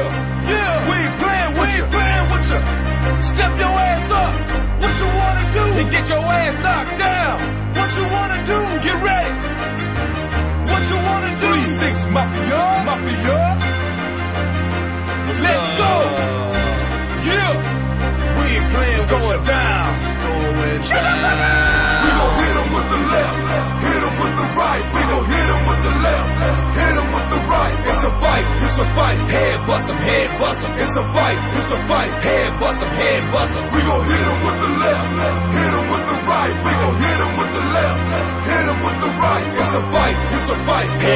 Yeah, yeah. We ain't playing with you. Playing with you. Step your ass up. What you wanna do? And get your ass knocked down.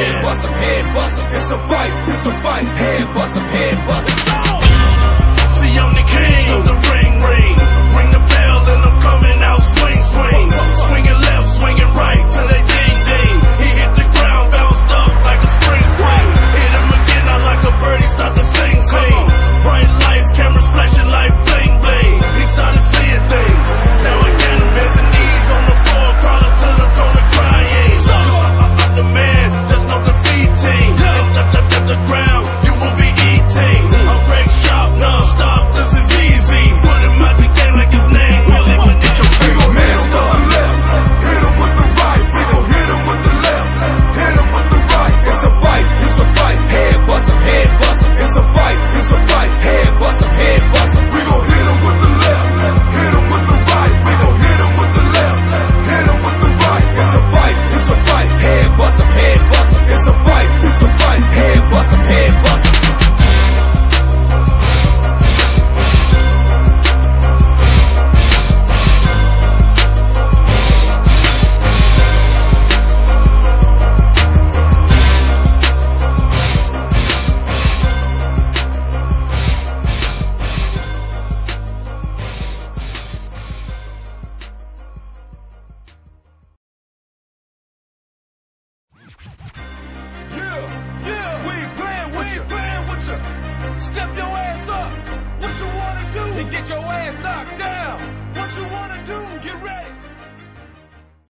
Head bust up, head bust up. It's a fight, it's a fight. Head bust up, head bust up. See, I'm the king. Step your ass up. What you wanna do? And get your ass